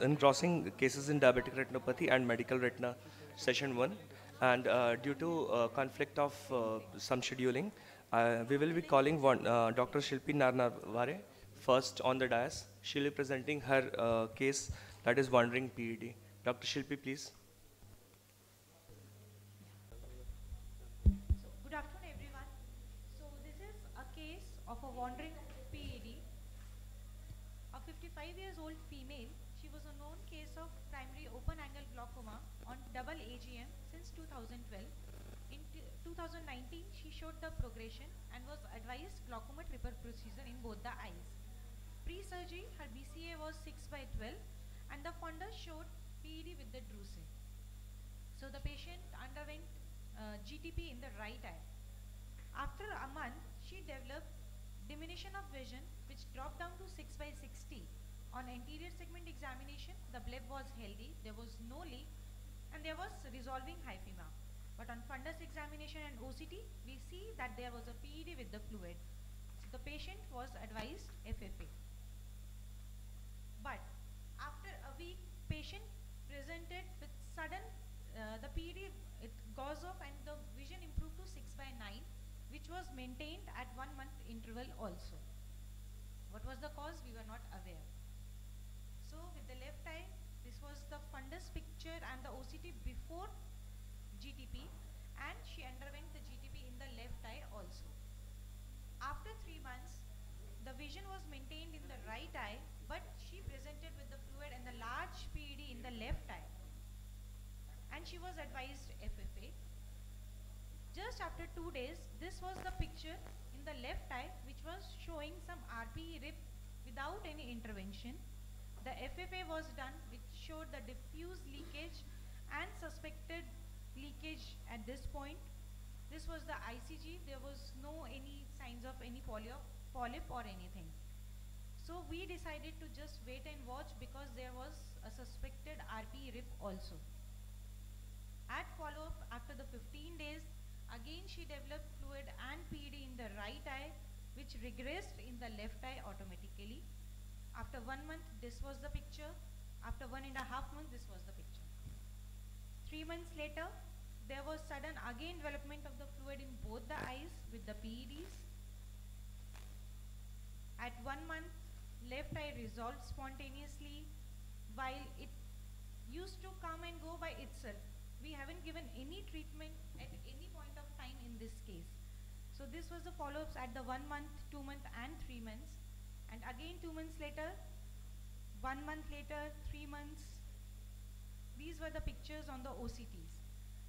engrossing cases in diabetic retinopathy and medical retina session 1 and uh, due to uh, conflict of uh, some scheduling we will be calling one, Dr. Shilpi Narnavare first on the dais. She'll be presenting her case that is wandering PED. Dr. Shilpi please. 2019, she showed the progression and was advised glaucoma triple procedure in both the eyes. Pre-surgery, her BCA was 6 by 12 and the fundus showed PED with the drusen. So the patient underwent uh, GTP in the right eye. After a month, she developed diminution of vision which dropped down to 6 by 60. On anterior segment examination, the bleb was healthy, there was no leak and there was resolving hyphema. But on fundus examination and OCT, we see that there was a PED with the fluid. So the patient was advised FFA. But after a week, patient presented with sudden, uh, the PED it goes off and the vision improved to 6 by 9, which was maintained at one month interval also. What was the cause? We were not aware. So with the left eye, this was the fundus picture and the OCT before GTP and she underwent the GTP in the left eye also. After three months, the vision was maintained in the right eye, but she presented with the fluid and the large PED in the left eye. And she was advised FFA. Just after two days, this was the picture in the left eye, which was showing some RPE rip without any intervention. The FFA was done, which showed the diffuse leakage and suspected leakage at this point. This was the ICG. There was no any signs of any polyp, polyp or anything. So we decided to just wait and watch because there was a suspected RPE rip also. At follow-up after the 15 days, again she developed fluid and PED in the right eye, which regressed in the left eye automatically. After one month, this was the picture. After one and a half months, this was the picture. Three months later, there was sudden again development of the fluid in both the eyes with the PEDs. At one month, left eye resolved spontaneously while it used to come and go by itself. We haven't given any treatment at any point of time in this case. So this was the follow-ups at the one month, two month and three months. And again two months later, one month later, three months. These were the pictures on the OCTs.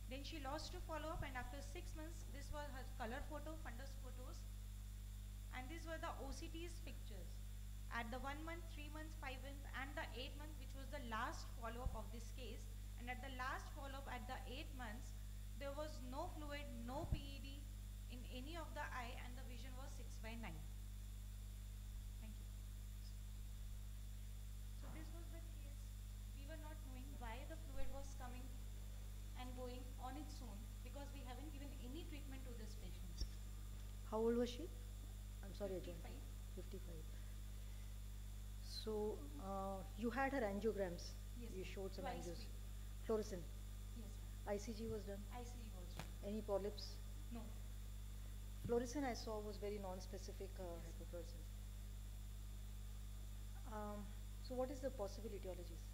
Then she lost to follow-up and after six months, this was her color photo, fundus photos. And these were the OCTs pictures at the one month, three months, five months, and the eight month, which was the last follow-up of this case. And at the last follow-up at the eight months, there was no fluid, no PED in any of the eye, and the vision was six by nine. Thank you. So this was the case. We were not knowing why the fluid was coming and going on its own because we haven't given any treatment to this patient. How old was she? I'm sorry, Ajay. 55. 55. So, uh, you had her angiograms. Yes, You showed some twice angios. we- Fluorescent. Yes, ICG was done. ICG was done. Any polyps? No. Fluorescent I saw was very non-specific uh, hypofluorescence. Um, so what is the possible etiologies?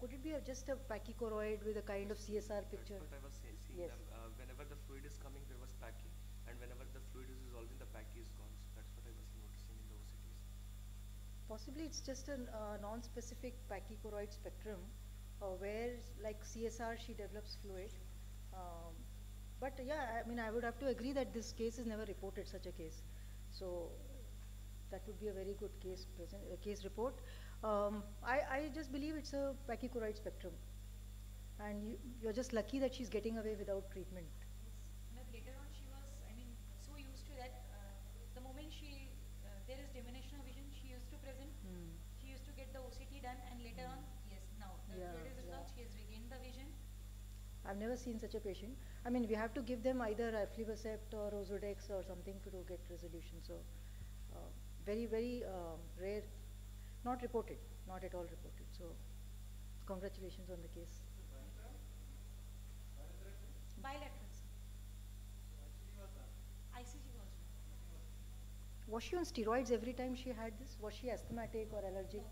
Could it be a, just a pachychoroid with a kind of CSR picture? That's what I was say- seeing Yes. them. Uh, whenever the fluid is coming, there was pachy, and whenever the fluid pachy is gone. So that's what I was noticing in the OCTs. Possibly it's just a uh, non-specific pachychoroid spectrum uh, where like CSR she develops fluid. Um, but yeah, I mean I would have to agree that this case is never reported such a case. So that would be a very good case present, uh, case report. Um, I, I just believe it's a pachychoroid spectrum. And you, you're just lucky that she's getting away without treatment. But later on, she was, I mean, so used to that. Uh, the moment she, uh, there is diminution of vision, she used to present. Hmm. She used to get the OCT done, and later on, yes, now the Yeah, fluid is yeah. resolved. She has regained the vision. I've never seen such a patient. I mean, we have to give them either aflibercept or Ozurdex or something to get resolution. So, uh, very, very um, rare, not reported. not at all reported. So congratulations on the case. Bilateral. Was she on steroids every time she had this? Was she asthmatic or allergic?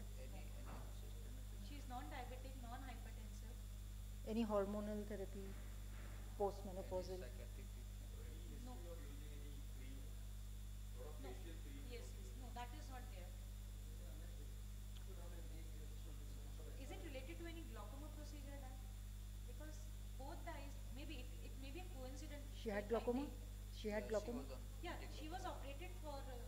Any hormonal therapy, postmenopausal? No. No. Yes, yes. No, that is not there. Is it related to any glaucoma procedure done? Because both the eyes, maybe it, it may be a coincidence. She had like glaucoma? She had glaucoma? Yeah, she was operated for uh,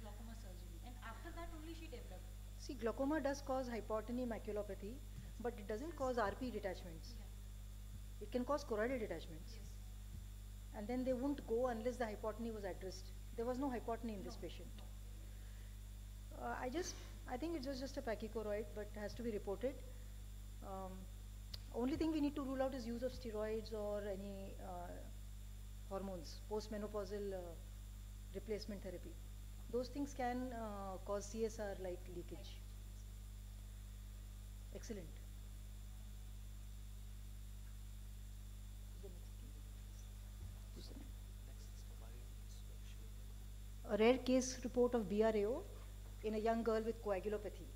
glaucoma surgery and after that only she developed. See, glaucoma does cause hypotony maculopathy, but it doesn't cause RP detachments. Yeah. It can cause choroidal detachments. Yes. And then they wouldn't go unless the hypotony was addressed. There was no hypotony in this patient. Uh, I just, I think it was just a pachychoroid, but has to be reported. Um, only thing we need to rule out is use of steroids or any uh, hormones, postmenopausal uh, replacement therapy. Those things can uh, cause CSR like leakage. Excellent. Who's the next? A rare case report of BRAO in a young girl with coagulopathy.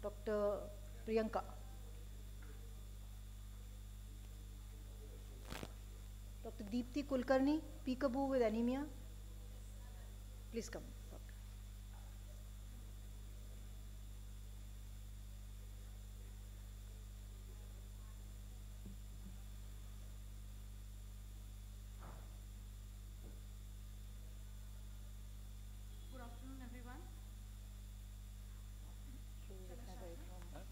Dr. Priyanka. Dr. Deepthi Kulkarni, peekaboo with anemia. Please come. doctor. Good afternoon, everyone. So we have right from-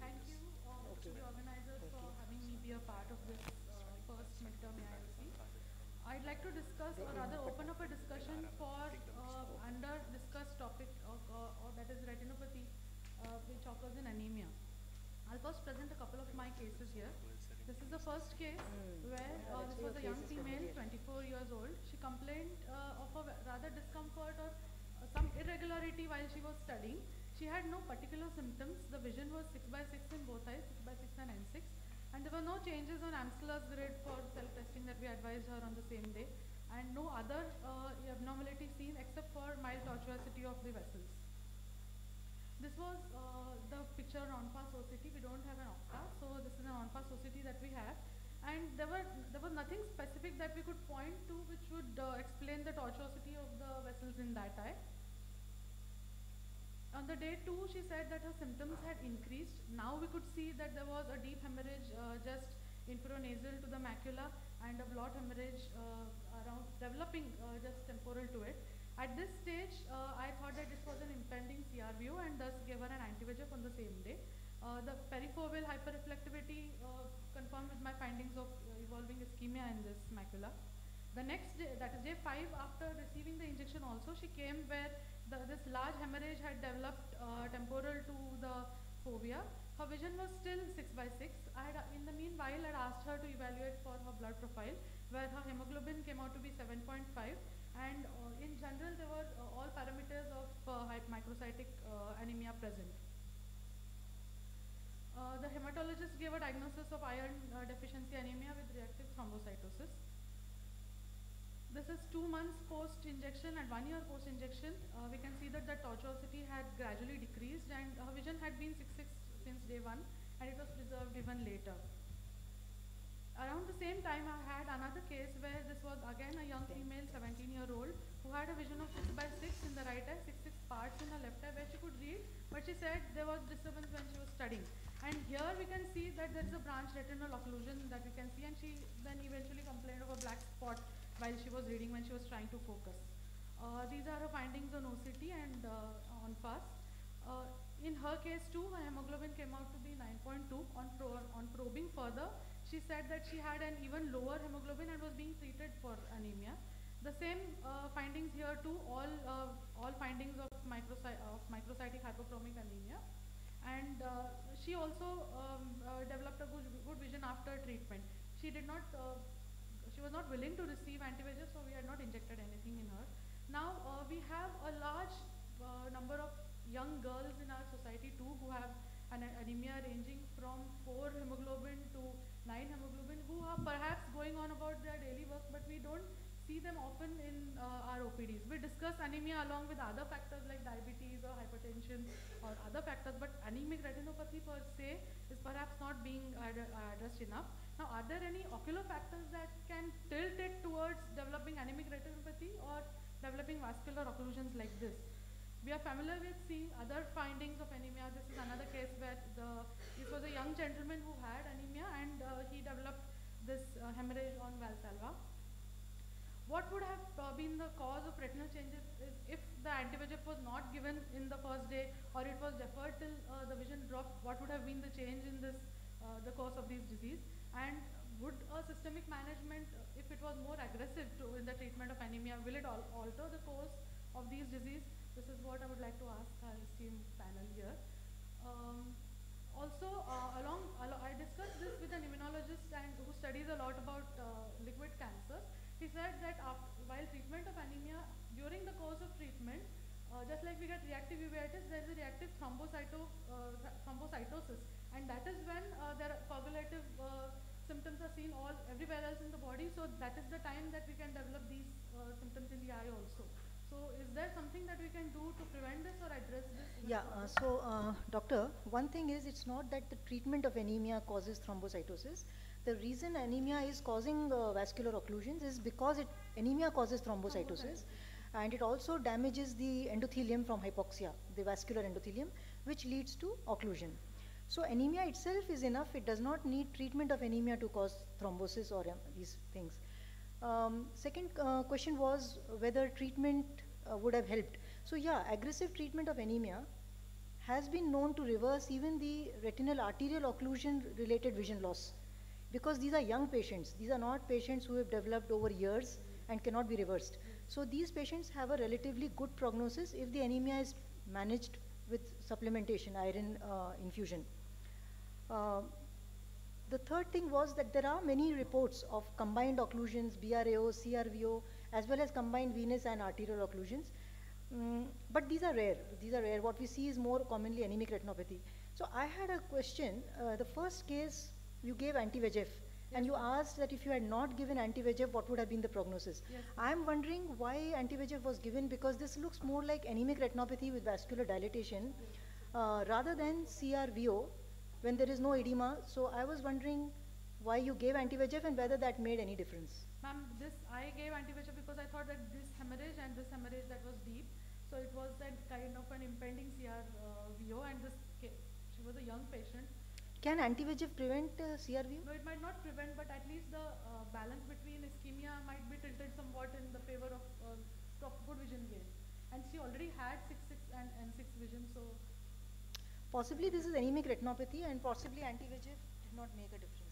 Thank you uh, to the organizers for having me be a part of this uh, first midterm AIOC. I'd like to discuss or rather open up a discussion for uh, under discussed topic of, uh, or that is retinopathy uh, which occurs in anemia. I'll first present a couple of my cases here. This is the first case Hmm. where uh, this was a young female, 24 years old. She complained uh, of a rather discomfort or uh, some irregularity while she was studying. She had no particular symptoms. The vision was 6 by 6 in both eyes, 6 by 6 and N6. And there were no changes on Amsler's grid for self-testing that we advised her on the same day. And no other uh, abnormality seen except for mild tortuosity of the vessels. This was uh, the picture on pass OCT. We don't have an octa, so this is an on pass OCT that we have. And there were there was nothing specific that we could point to which would uh, explain the tortuosity of the vessels in that eye. On the day two, she said that her symptoms had increased. Now we could see that there was a deep hemorrhage uh, just infranasal to the macula and a blot hemorrhage uh, around developing uh, just temporal to it. At this stage, uh, I thought that this was an impending CRVO and thus gave her an anti-VEGF on the same day. Uh, the perifoveal hyperreflectivity uh, confirmed with my findings of uh, evolving ischemia in this macula. The next day, that is day 5 after receiving the injection also, she came where the, this large hemorrhage had developed uh, temporal to the fovea. Her vision was still 6 by 6. I had, in the meanwhile, I had asked her to evaluate for her blood profile, where her hemoglobin came out to be 7.5, and uh, in general, there were uh, all parameters of uh, microcytic anemia present. The hematologist gave a diagnosis of iron deficiency anemia with reactive thrombocytosis. This is two months post injection and one year post injection. Uh, we can see that the tortuosity had gradually decreased and her vision had been 6-6 since day one and it was preserved even later. Around the same time, I had another case where this was again a young female, 17 year old, who had a vision of 6 by 6 in the right eye, 6 6 parts in the left eye where she could read, but she said there was disturbance when she was studying. And here we can see that there is a branch retinal occlusion that we can see, and she then eventually complained of a black spot while she was reading when she was trying to focus. Uh, these are her findings on OCT and uh, on FAS. Uh, in her case too, her hemoglobin came out to be 9.2. On, pro- on probing further, she said that she had an even lower hemoglobin and was being treated for anemia. The same uh, findings here too, all, uh, all findings of, microcy- of microcytic hypochromic anemia. And uh, she also um, uh, developed a good, good vision after treatment. She did not, uh, she was not willing to receive anti so we had not injected anything in her. Now uh, we have a large number of young girls in our society too who have an anemia ranging from 4 hemoglobin see them often in uh, our OPDs. We discuss anemia along with other factors like diabetes or hypertension or other factors but anemic retinopathy per se is perhaps not being ad- addressed enough. Now are there any ocular factors that can tilt it towards developing anemic retinopathy or developing vascular occlusions like this? We are familiar with seeing other findings of anemia. This is another case where the, this was a young gentleman who had anemia and uh, he developed this uh, hemorrhage on Valsalva. What would have been the cause of retinal changes if the anti-VEGF was not given in the first day or it was deferred till uh, the vision dropped, what would have been the change in this, uh, the course of this disease? And would a systemic management, uh, if it was more aggressive to, in the treatment of anemia, will it al- alter the course of these disease? This is what I would like to ask our esteemed panel here. Um, also, uh, along, alo- I discussed this with an immunologist and who studies a lot about. He said that after, while treatment of anemia, during the course of treatment, uh, just like we get reactive uveitis, there is a reactive thrombocyto, uh, th- thrombocytosis, and that is when uh, there are coagulative uh, symptoms are seen all everywhere else in the body. So that is the time that we can develop these symptoms in the eye also. So is there something that we can do to prevent this or address this? Yeah, uh, so, uh, doctor, one thing is it's not that the treatment of anemia causes thrombocytosis. The reason anemia is causing uh, vascular occlusions is because it, anemia causes thrombocytosis and it also damages the endothelium from hypoxia, the vascular endothelium, which leads to occlusion. So anemia itself is enough. It does not need treatment of anemia to cause thrombosis or um, these things. Um, second uh, question was whether treatment uh, would have helped. So yeah, aggressive treatment of anemia has been known to reverse even the retinal arterial occlusion related vision loss because these are young patients. These are not patients who have developed over years and cannot be reversed. So these patients have a relatively good prognosis if the anemia is managed with supplementation, iron uh, infusion. Uh, the third thing was that there are many reports of combined occlusions, BRAO, CRVO, as well as combined venous and arterial occlusions. Mm, but these are rare. These are rare. What we see is more commonly anemic retinopathy. So I had a question. Uh, the first case, you gave anti-VEGF, and you asked that if you had not given anti-VEGF, what would have been the prognosis? Yes. I'm wondering why anti-VEGF was given because this looks more like anemic retinopathy with vascular dilatation uh, rather than CRVO when there is no edema. So I was wondering why you gave anti-VEGF and whether that made any difference. Ma'am, this I gave anti-VEGF because I thought that this hemorrhage and this hemorrhage that was deep, so it was that kind of an impending CRVO, and this she was a young patient. Can anti-VEGF prevent uh, CRVO? No, it might not prevent, but at least the uh, balance between ischemia might be tilted somewhat in the favor of uh, good vision gain. And she already had six six and, and six vision, so Possibly this is anemic retinopathy and possibly anti-VEGF did not make a difference.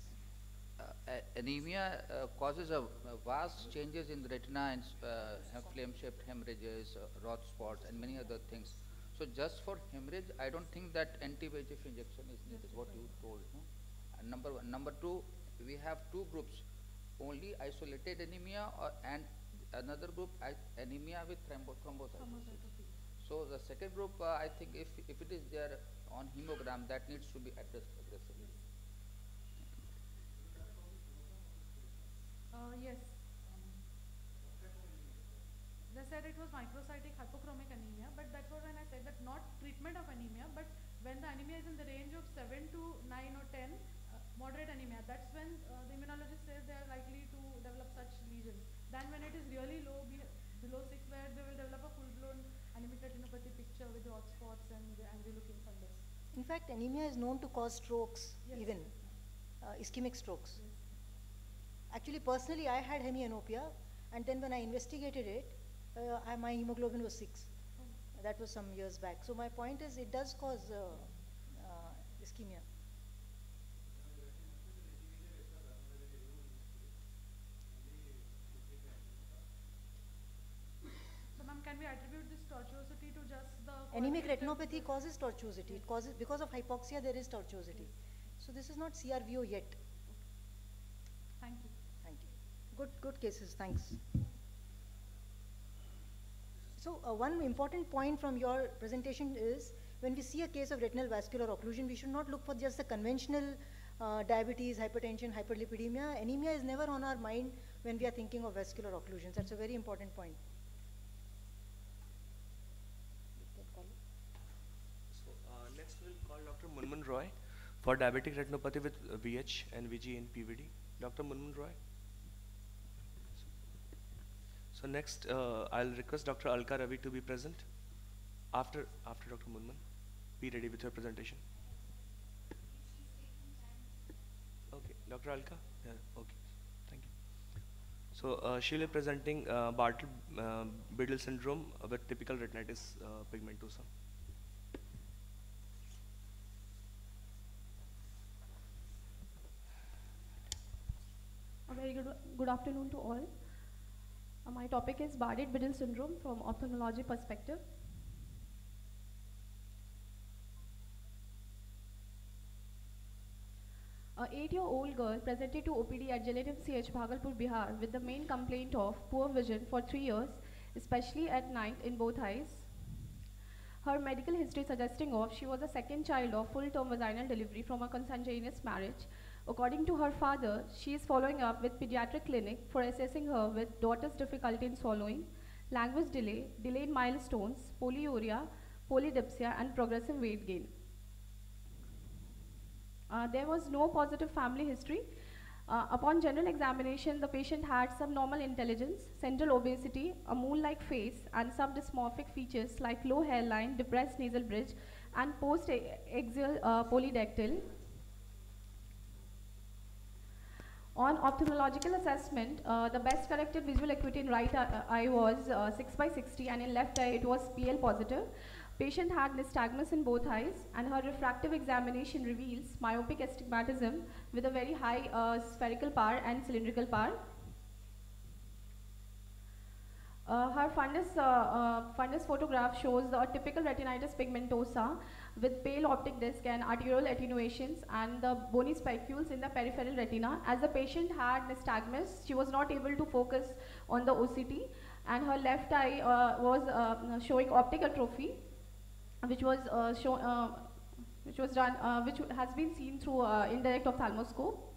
Uh, anemia uh, causes a, vast changes in the retina and uh, flame-shaped hemorrhages, uh, Roth spots, and many other things. So just for hemorrhage, I don't think that anti-VEGF injection is needed. What you told, no? And number one, number two, we have two groups: only isolated anemia, or and another group anemia with thrombo- thrombocytosis. thrombocytopenia. So the second group, uh, I think if if it is there on hemogram, that needs to be addressed aggressively. Uh, yes. Um, They said it was microcytic hypochromic anemia, but that was when I said that not treatment of anemia, but when the anemia is in the range of 7 to 9 or 10, uh, moderate anemia, that's when uh, the immunologist says they are likely to develop such lesions. Then when it is really low, be- below 6, where they will develop a full-blown anemic retinopathy picture with the hot spots and the angry-looking fundus. In fact, anemia is known to cause strokes Yes. even, uh, ischemic strokes. Actually, personally, I had hemianopia, and then when I investigated it, uh, I, my hemoglobin was six. That was some years back. So my point is, it does cause uh, uh, ischemia. So ma'am, can we attribute this tortuosity to just the Anemic retinopathy causes tortuosity. It causes because of hypoxia, there is tortuosity. So this is not CRVO yet. Thank you. Thank you. Good, good cases. Thanks. So uh, one important point from your presentation is when we see a case of retinal vascular occlusion, we should not look for just the conventional uh, diabetes, hypertension, hyperlipidemia. Anemia is never on our mind when we are thinking of vascular occlusions. That's a very important point. So uh, next we'll call Dr. Munmun Roy for diabetic retinopathy with uh, VH and VG in PVD. Dr. Munmun Roy. So next, uh, I'll request Dr. Alka Ravi to be present after after Dr. Munmun. Be ready with your presentation. Okay, Dr. Alka. Yeah. Okay. Thank you. So uh, she'll be presenting uh, Bartle uh, syndrome with typical retinitis uh, pigmentosa. A very good, good afternoon to all. Uh, my topic is Bardet-Biedl syndrome from ophthalmology perspective. A eight-year-old girl presented to OPD at Gelatin CH Bhagalpur, Bihar with the main complaint of poor vision for three years, especially at night in both eyes. Her medical history suggesting of she was a second child of full-term vaginal delivery from a consanguineous marriage. According to her father, she is following up with pediatric clinic for assessing her with daughter's difficulty in swallowing, language delay, delayed milestones, polyuria, polydipsia, and progressive weight gain. Uh, there was no positive family history. Uh, upon general examination, the patient had subnormal intelligence, central obesity, a moon-like face, and subdysmorphic features like low hairline, depressed nasal bridge, and post-axial uh, polydactyl. On ophthalmological assessment, uh, the best corrected visual acuity in right eye, eye was uh, 6 by 60 and in left eye it was PL positive. Patient had nystagmus in both eyes and her refractive examination reveals myopic astigmatism with a very high uh, spherical power and cylindrical power. Uh, her fundus, uh, uh, fundus photograph shows the typical retinitis pigmentosa with pale optic disc and arterial attenuations and the bony spicules in the peripheral retina. As the patient had nystagmus, she was not able to focus on the OCT and her left eye uh, was uh, showing optic atrophy which was uh, shown, uh, which was done, uh, which has been seen through uh, indirect ophthalmoscope.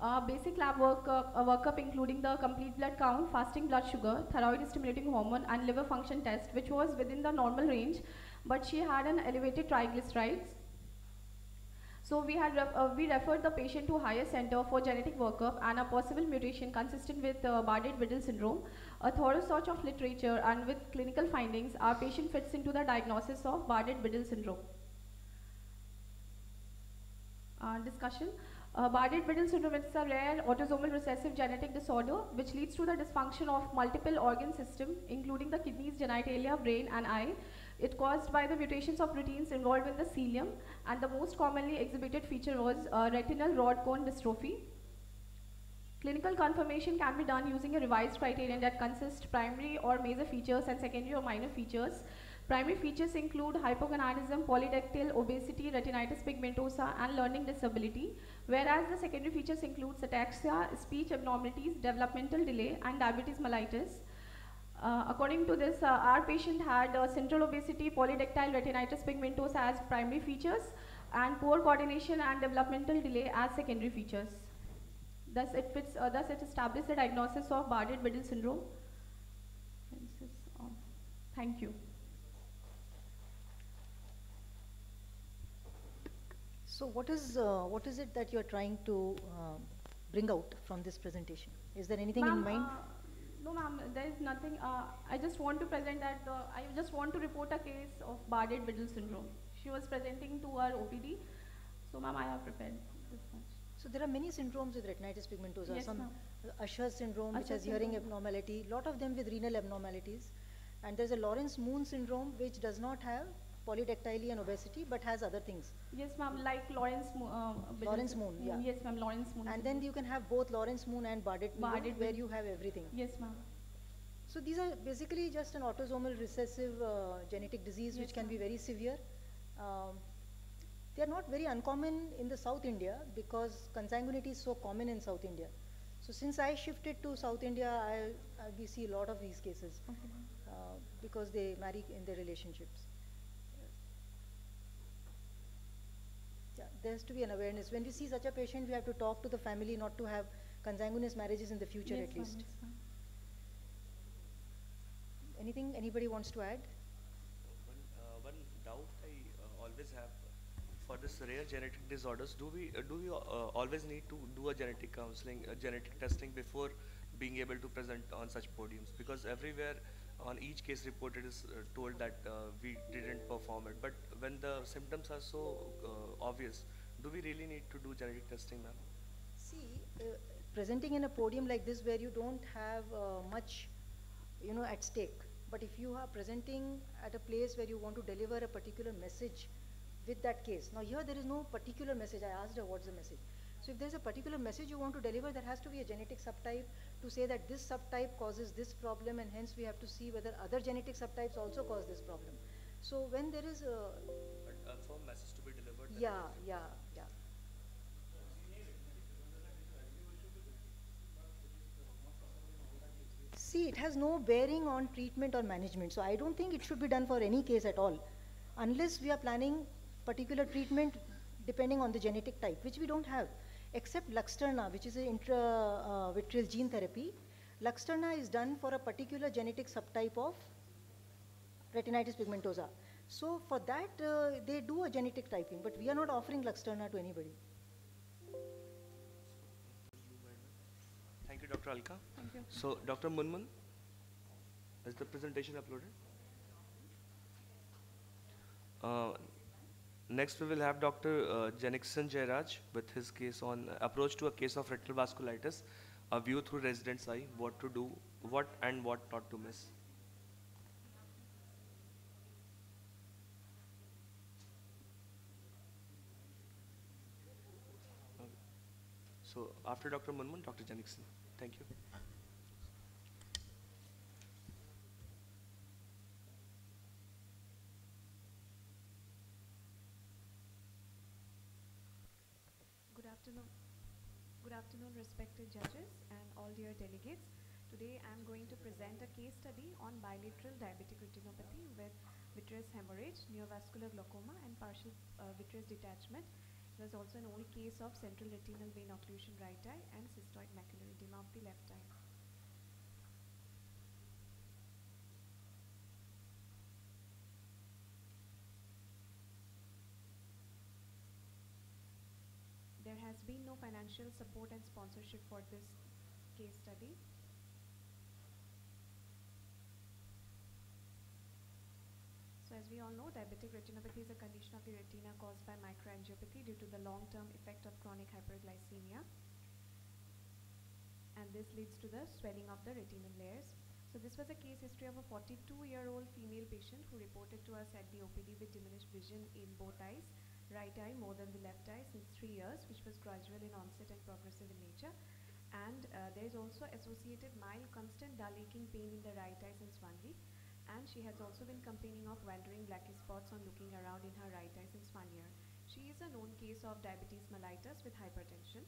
Uh, basic lab work, uh, workup including the complete blood count, fasting blood sugar, thyroid stimulating hormone and liver function test which was within the normal range but she had an elevated triglycerides. So we had uh, we referred the patient to higher center for genetic workup and a possible mutation consistent with uh, Bardet-Biedl syndrome. A thorough search of literature and with clinical findings, our patient fits into the diagnosis of Bardet-Biedl syndrome. Uh, discussion. Uh, Bardet-Biedl syndrome is a rare autosomal recessive genetic disorder which leads to the dysfunction of multiple organ system including the kidneys, genitalia, brain and eye. It caused by the mutations of proteins involved in the cilium and the most commonly exhibited feature was uh, retinal rod cone dystrophy. Clinical confirmation can be done using a revised criterion that consists primary or major features and secondary or minor features. Primary features include hypogonadism, polydactyl, obesity, retinitis pigmentosa, and learning disability, whereas the secondary features include ataxia, speech abnormalities, developmental delay, and diabetes mellitus. Uh, according to this, uh, our patient had uh, central obesity, polydactyl retinitis pigmentosa as primary features, and poor coordination and developmental delay as secondary features. Thus, it fits. Uh, thus, it established the diagnosis of Bardet-Biedl syndrome. Thank you. So what is, uh, what is it that you're trying to uh, bring out from this presentation? Is there anything in mind? uh, no, ma'am, there is nothing. Uh, I just want to present that. Uh, I just want to report a case of Bardet-Biedl syndrome. She was presenting to our OPD, so ma'am, I have prepared this much. So there are many syndromes with retinitis pigmentosa. Yes, Some Usher syndrome, which Usher has hearing abnormality, lot of them with renal abnormalities. And there's a Laurence-Moon syndrome, which does not have polydactyly and obesity, but has other things. Yes, ma'am, like Laurence Mo- uh, Laurence Moon, yeah. Yes, ma'am, Laurence Moon. And then you can have both Laurence-Moon and Bardet-Biedl, Bardet-Biedl. where you have everything. Yes, ma'am. So these are basically just an autosomal recessive uh, genetic disease which can be very severe. Um, they are not very uncommon in the South India because consanguinity is so common in South India. So since I shifted to South India, I, I we see a lot of these cases Okay. uh, because they marry in their relationships. There has to be an awareness. When we see such a patient, we have to talk to the family not to have consanguineous marriages in the future Yes, at ma'am, least. yes. Anything anybody wants to add? One, uh, one doubt I uh, always have for this rare genetic disorders, do we uh, do we uh, always need to do a genetic counseling, uh, genetic testing before being able to present on such podiums? Because everywhere on each case report it is uh, told that uh, we didn't perform it. But when the symptoms are so uh, obvious, do we really need to do genetic testing, ma'am? See, uh, presenting in a podium like this where you don't have uh, much, you know, at stake. But if you are presenting at a place where you want to deliver a particular message with that case. Now here there is no particular message. I asked her what's the message. So if there's a particular message you want to deliver, there has to be a genetic subtype to say that this subtype causes this problem and hence we have to see whether other genetic subtypes also cause this problem. So when there is a, But a firm message to be delivered. yeah, yeah, yeah. See, it has no bearing on treatment or management, so I don't think it should be done for any case at all. Unless we are planning particular treatment depending on the genetic type, which we don't have. Except Luxturna, which is an intravitreal gene therapy. Luxturna is done for a particular genetic subtype of retinitis pigmentosa. So for that, uh, they do a genetic typing, but we are not offering Luxturna to anybody. Thank you, Dr. Alka. Thank you. So, Dr. Munmun, is the presentation uploaded? Uh, next, we will have Dr. Uh, Janikson Jairaj with his case on approach to a case of retinal vasculitis, a view through resident's eye, what to do, what and what not to miss. So, after Dr. Munmun, Dr. Janikson. Thank you. Good afternoon. Good afternoon, respected judges and all dear delegates. Today I am going to present a case study on bilateral diabetic retinopathy with vitreous hemorrhage, neovascular glaucoma, and partial uh, vitreous detachment. There is also an old case of central retinal vein occlusion right eye and cystoid macular edema of the left eye. Has been no financial support and sponsorship for this case study. So as we all know, diabetic retinopathy is a condition of the retina caused by microangiopathy due to the long-term effect of chronic hyperglycemia. And this leads to the swelling of the retinal layers. So this was a case history of a 42-year-old female patient who reported to us at the OPD with diminished vision in both eyes, right eye more than the left eye since three years, which was gradual in onset and progressive in nature. And uh, there is also associated mild constant dull aching pain in the right eye since one week and she has also been complaining of wandering blackish spots on looking around in her right eye since one year. She is a known case of diabetes mellitus with hypertension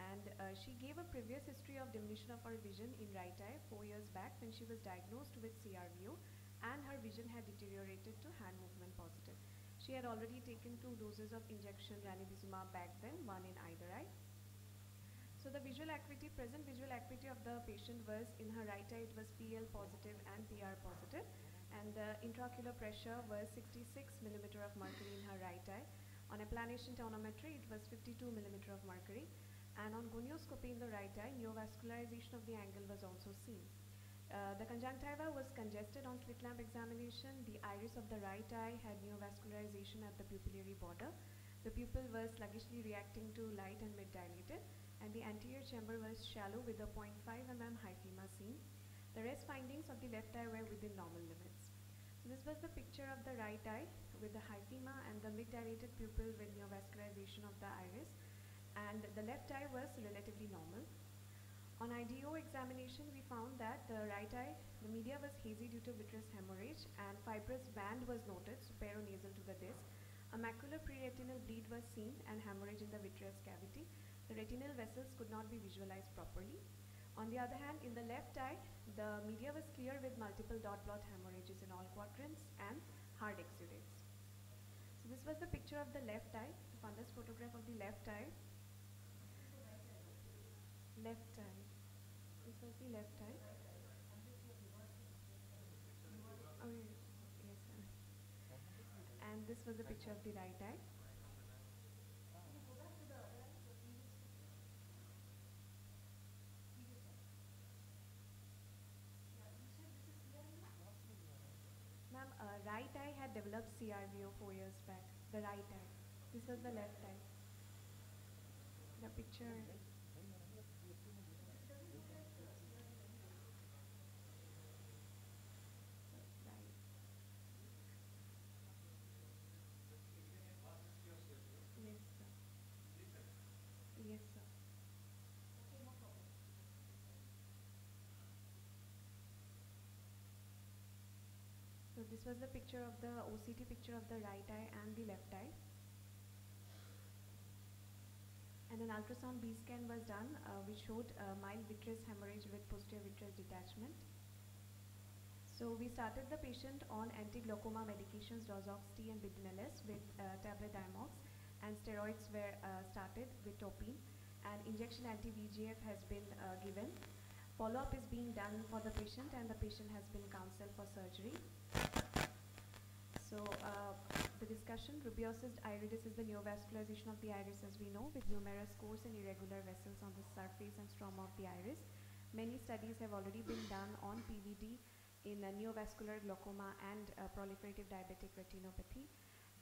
and uh, she gave a previous history of diminution of her vision in right eye four years back when she was diagnosed with CRVO and her vision had deteriorated to hand movement positive. She had already taken two doses of injection ranibizumab back then, one in either eye. So the visual acuity, present visual acuity of the patient was in her right eye it was PL positive and PR positive and the intraocular pressure was 66 millimeter of mercury in her right eye. On applanation tonometry it was 52 millimeter of mercury and on gonioscopy in the right eye neovascularization of the angle was also seen. Uh, the conjunctiva was congested on slit lamp examination. The iris of the right eye had neovascularization at the pupillary border. The pupil was sluggishly reacting to light and mid-dilated and the anterior chamber was shallow with a 0.5 mm hyphema seen. The rest findings of the left eye were within normal limits. So this was the picture of the right eye with the hyphema and the mid-dilated pupil with neovascularization of the iris and the left eye was relatively normal. On IDO examination, we found that the right eye, the media was hazy due to vitreous hemorrhage and fibrous band was noted, superinasal to the disc. A macular preretinal bleed was seen and hemorrhage in the vitreous cavity. The retinal vessels could not be visualized properly. On the other hand, in the left eye, the media was clear with multiple dot blot hemorrhages in all quadrants and hard exudates. So this was the picture of the left eye, the fundus photograph of the left eye. Left eye. The left eye. Oh, yes, sir. And this was the picture of the right eye. Ma'am, uh, right eye had developed CRVO four years back. The right eye. This was the left eye. The picture. Right. Yes, sir. Yes, sir. So this was the picture of the OCT picture of the right eye and the left eye. And an ultrasound B scan was done, uh, which showed uh, mild vitreous hemorrhage with posterior vitreous detachment. So we started the patient on anti-glaucoma medications, Dorzox T and Bidinellis with uh, tablet Dimox, and steroids were uh, started with Topine, and injection anti-VEGF has been uh, given. Follow-up is being done for the patient, and the patient has been counseled for surgery. So uh, the discussion, rubeosis iridis is the neovascularization of the iris as we know with numerous coarse and irregular vessels on the surface and stroma of the iris. Many studies have already been done on PVD in neovascular glaucoma and proliferative diabetic retinopathy.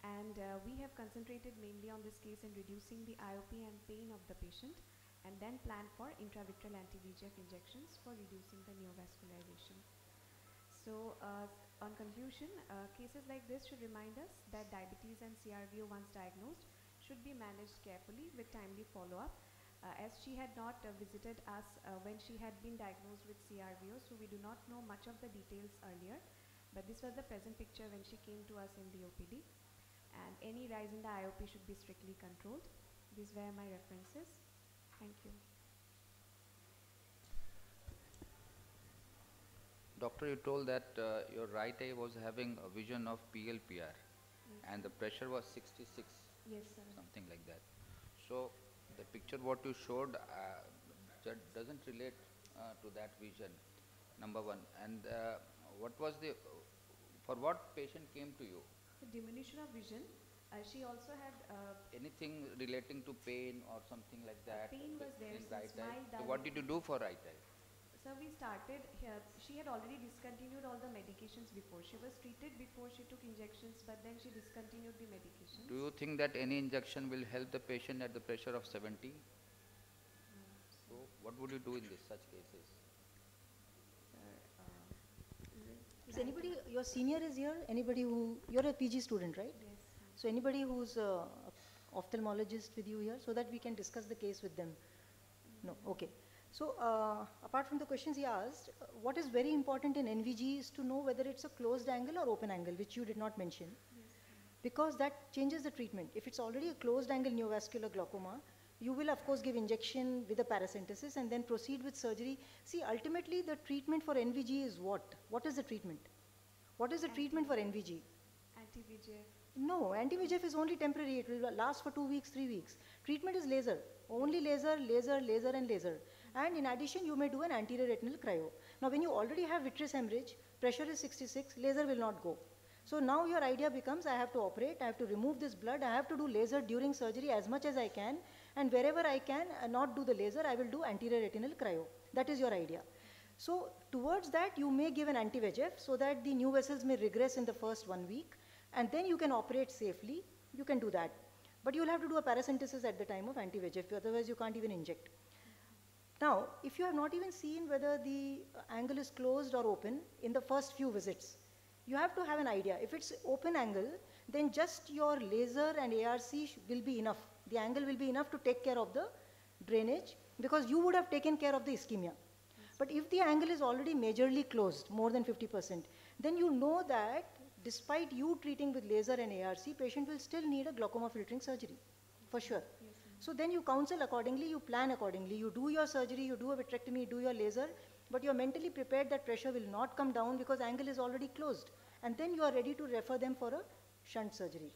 And uh, we have concentrated mainly on this case in reducing the IOP and pain of the patient and then plan for intravitreal anti-VEGF injections for reducing the neovascularization. So, uh, on conclusion, uh, cases like this should remind us that diabetes and CRVO once diagnosed should be managed carefully with timely follow-up. Uh, as she had not uh, visited us uh, when she had been diagnosed with CRVO, so we do not know much of the details earlier. But this was the present picture when she came to us in the OPD. And any rise in the IOP should be strictly controlled. These were my references. Thank you. Doctor, you told that uh, your right eye was having a vision of PLPR and the pressure was 66, Yes, sir. something like that. So the picture what you showed uh, doesn't relate uh, to that vision, number one. And uh, what was the, for what patient came to you? The diminution of vision. Uh, she also had uh, Anything relating to pain or something like that? pain was there right eye? So what did you do for right eye? So we started here. She had already discontinued all the medications before. She was treated before she took injections, but then she discontinued the medications. Do you think that any injection will help the patient at the pressure of 70? So what would you do in this such cases? Uh, Is anybody, your senior is here? Anybody who, you're a PG student, right? yes. So anybody who's uh, ophthalmologist with you here, so that we can discuss the case with them? No, okay. So uh, apart from the questions he asked, uh, what is very important in NVG is to know whether it's a closed angle or open angle, which you did not mention. Because that changes the treatment. If it's already a closed angle neovascular glaucoma, you will of course give injection with a paracentesis and then proceed with surgery. See, ultimately the treatment for NVG is what? What is the treatment? What is the treatment for NVG? Anti-VEGF. No, anti-VEGF is only temporary. It will last for two weeks, three weeks. Treatment is laser. Only laser, laser, laser and laser. And in addition, you may do an anterior retinal cryo. Now, when you already have vitreous hemorrhage, pressure is 66, laser will not go. So now your idea becomes, I have to operate, I have to remove this blood, I have to do laser during surgery as much as I can. And wherever I can uh, not do the laser, I will do anterior retinal cryo. That is your idea. So towards that, you may give an anti-VEGF so that the new vessels may regress in the first one week and then you can operate safely. You can do that. But you'll have to do a paracentesis at the time of anti-VEGF, otherwise you can't even inject. Now, if you have not even seen whether the uh, angle is closed or open in the first few visits, you have to have an idea. If it's open angle, then just your laser and ARC will be enough. The angle will be enough to take care of the drainage because you would have taken care of the ischemia. But if the angle is already majorly closed, more than 50%, then you know that despite you treating with laser and ARC, patient will still need a glaucoma filtering surgery, for sure. So then you counsel accordingly, you plan accordingly, you do your surgery, you do a vitrectomy, do your laser, but you're mentally prepared that pressure will not come down because angle is already closed. And then you are ready to refer them for a shunt surgery.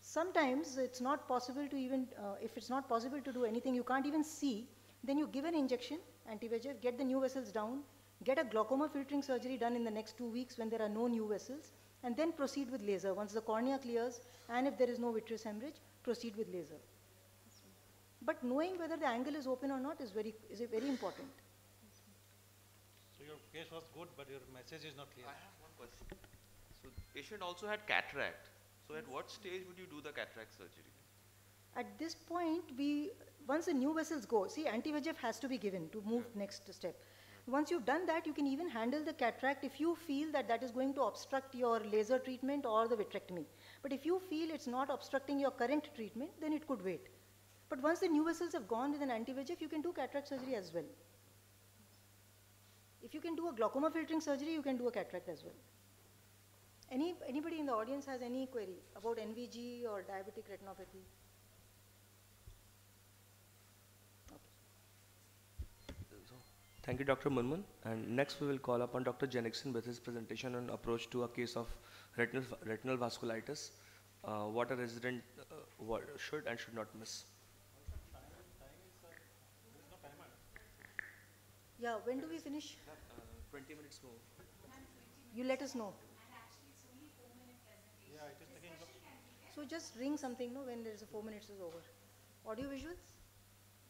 Sometimes it's not possible to even, uh, if it's not possible to do anything, you can't even see, then you give an injection, anti-VEGF, get the new vessels down, get a glaucoma filtering surgery done in the next two weeks when there are no new vessels, and then proceed with laser. Once the cornea clears, and if there is no vitreous hemorrhage, proceed with laser. But knowing whether the angle is open or not is very, is very important. So your case was good, but your message is not clear. I have one question. So patient also had cataract. So at what stage would you do the cataract surgery? At this point, we, once the new vessels go, see, anti-VEGF has to be given to move next step. Once you've done that, you can even handle the cataract if you feel that that is going to obstruct your laser treatment or the vitrectomy. But if you feel it's not obstructing your current treatment, then it could wait. But once the new vessels have gone with an anti-VEGF, you can do cataract surgery as well. If you can do a glaucoma filtering surgery, you can do a cataract as well. Any, anybody in the audience has any query about NVG or diabetic retinopathy? Thank you, Dr. Munmun. And next we will call upon Dr. Jenixon with his presentation on approach to a case of retinal, retinal vasculitis, uh, what a resident uh, what should and should not miss. Yeah, when do we finish? Uh, 20 minutes more. You let us know. Yeah, it is taking So just ring something, no, when there is a four minutes is over. Audio visuals?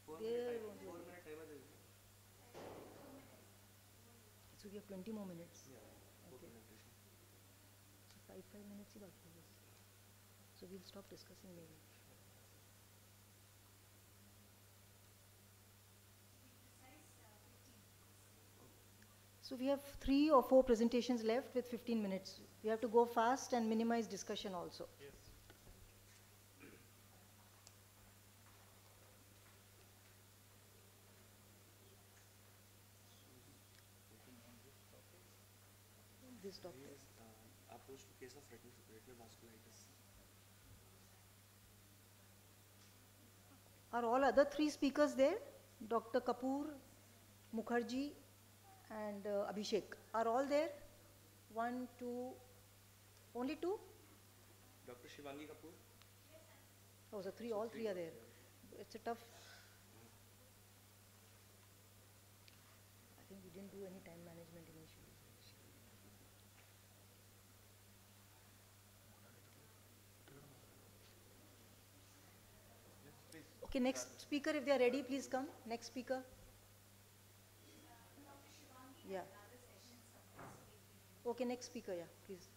Four minute, four minute timer So we have 20 more minutes. Yeah, okay. Five, five minutes. So we'll stop discussing maybe. So we have three or four presentations left with 15 minutes. We have to go fast and minimize discussion also. Yes. This doctor. uh, approach to case of retinal, retinal vasculitis. Are all other three speakers there? Dr. Kapoor, Mukherjee, and uh, Abhishek. Are all there? One, two, only two? Dr. Shivangi Kapoor. Oh, so three, all three are there. It's a tough. I think we didn't do any time management initially. Okay, next speaker, if they are ready, please come. Next speaker. Yeah. Okay, next speaker, yeah, please.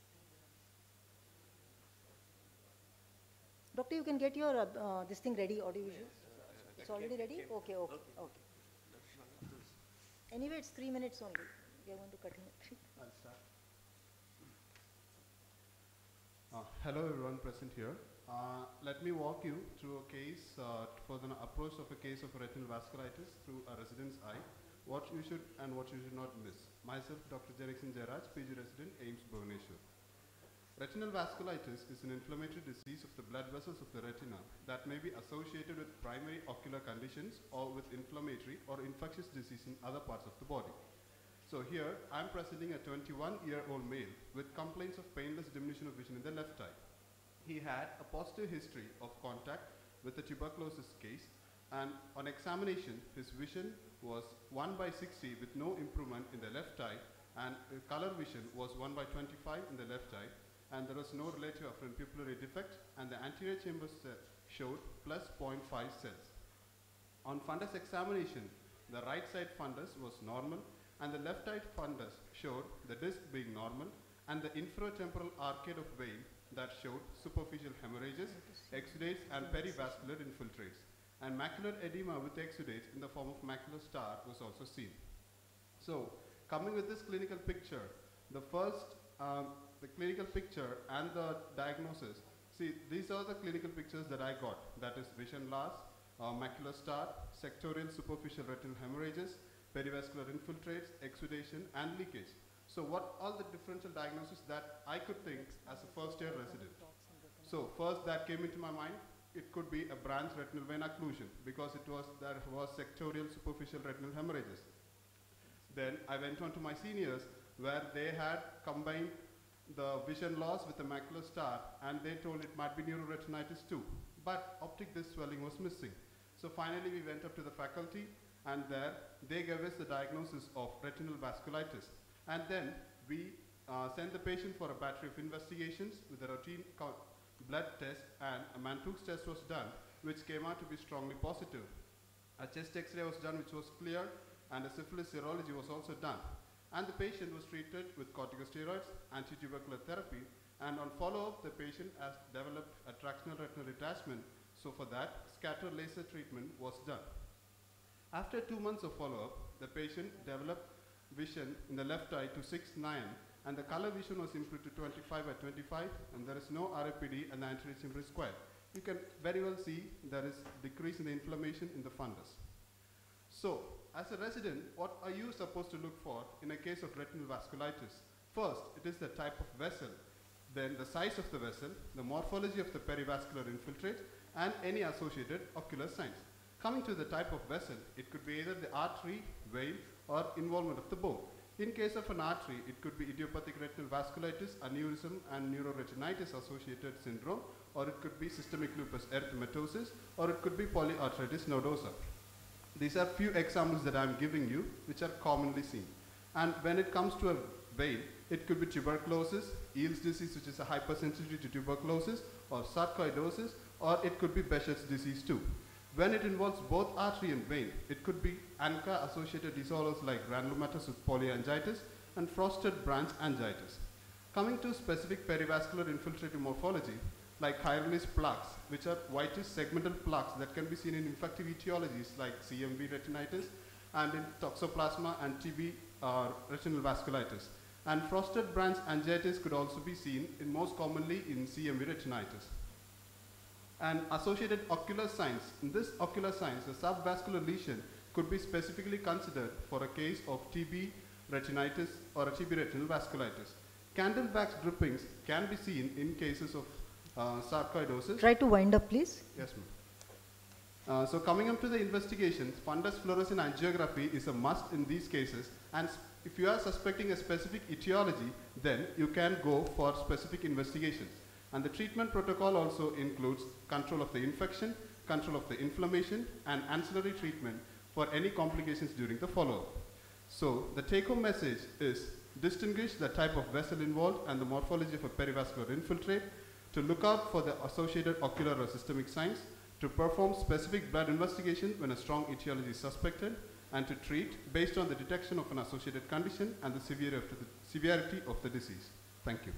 Doctor, you can get your, uh, uh, this thing ready, audio visual? It's already ready? Okay, okay, okay. Anyway, it's three minutes only. We are going to cut it. I'll start. Uh, hello everyone present here. Uh, let me walk you through a case, uh, for the approach of a case of retinal vasculitis through a resident's eye, what you should and what you should not miss. Myself, Dr. Jerikson Jairaj, PG resident, AIIMS Bhubaneswar. Retinal vasculitis is an inflammatory disease of the blood vessels of the retina that may be associated with primary ocular conditions or with inflammatory or infectious disease in other parts of the body. So here, I'm presenting a 21-year-old male with complaints of painless diminution of vision in the left eye. He had a positive history of contact with a tuberculosis case and on examination, his vision was 1 by 60 with no improvement in the left eye and uh, color vision was 1 by 25 in the left eye and there was no relative afferent pupillary defect and the anterior chamber se- showed plus 0.5 cells. On fundus examination, the right side fundus was normal and the left side fundus showed the disc being normal and the inferotemporal arcade of vein that showed superficial hemorrhages, exudates and perivascular infiltrates. And macular edema with exudates in the form of macular star was also seen. So, coming with this clinical picture, the first, um, the clinical picture and the diagnosis, see, these are the clinical pictures that I got. That is vision loss, uh, macular star, sectorial superficial retinal hemorrhages, perivascular infiltrates, exudation, and leakage. So what all the differential diagnoses that I could think as a first year resident? So first that came into my mind, it could be a branch retinal vein occlusion because it was there was sectorial superficial retinal hemorrhages. Then I went on to my seniors where they had combined the vision loss with the macular star and they told it might be neuroretinitis too. But optic disc swelling was missing. So finally we went up to the faculty and there they gave us the diagnosis of retinal vasculitis. And then we uh, sent the patient for a battery of investigations with a routine blood test and a Mantoux test was done which came out to be strongly positive. A chest x-ray was done which was clear and a syphilis serology was also done. And the patient was treated with corticosteroids, anti-tubercular therapy, and on follow-up, the patient has developed a tractional retinal detachment. So for that, scatter laser treatment was done. After two months of follow-up, the patient developed vision in the left eye to 6, 9, and the color vision was improved to 25 by 25, and there is no RAPD and the anterior chamber square. You can very well see there is decrease in the inflammation in the fundus. So, as a resident, what are you supposed to look for in a case of retinal vasculitis? First, it is the type of vessel, then the size of the vessel, the morphology of the perivascular infiltrate, and any associated ocular signs. Coming to the type of vessel, it could be either the artery, vein, or involvement of the bone. In case of an artery, it could be idiopathic retinal vasculitis, aneurysm, and neuroretinitis associated syndrome, or it could be systemic lupus erythematosus, or it could be polyarteritis nodosa. These are few examples that I'm giving you, which are commonly seen. And when it comes to a vein, it could be tuberculosis, Eales' disease, which is a hypersensitivity to tuberculosis, or sarcoidosis, or it could be Behçet's disease too. When it involves both artery and vein, it could be ANCA-associated disorders like granulomatous with polyangiitis and frosted branch angiitis. Coming to specific perivascular infiltrative morphology, like Kyrieleis plaques, which are whitish segmental plaques that can be seen in infective etiologies like CMV retinitis and in toxoplasma and TB uh, retinal vasculitis. And frosted branch angiitis could also be seen in most commonly in CMV retinitis. And associated ocular signs. In this ocular signs, a subvascular lesion could be specifically considered for a case of TB retinitis or a TB retinal vasculitis. Candle wax drippings can be seen in cases of uh, sarcoidosis. Try to wind up, please. Yes, ma'am. Uh, so coming up to the investigations, fundus fluorescent angiography is a must in these cases. And if you are suspecting a specific etiology, then you can go for specific investigations. And the treatment protocol also includes control of the infection, control of the inflammation, and ancillary treatment for any complications during the follow-up. So the take-home message is distinguish the type of vessel involved and the morphology of a perivascular infiltrate, to look out for the associated ocular or systemic signs, to perform specific blood investigation when a strong etiology is suspected, and to treat based on the detection of an associated condition and the severity of the, severity of the disease. Thank you.